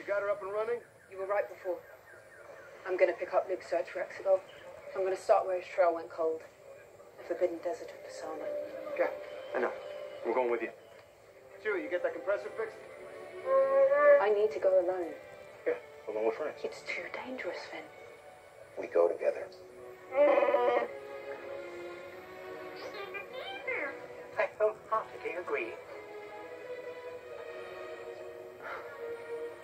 you got her up and running? You were right before. I'm gonna pick up Luke's search for Exegol. I'm gonna start where his trail went cold. The Forbidden Desert of Pasaana. Yeah, I know. We're going with you. Chewie, you get that compressor fixed? I need to go alone. Yeah, along with friends. It's too dangerous, Finn. We go together. I wholeheartedly um, agree.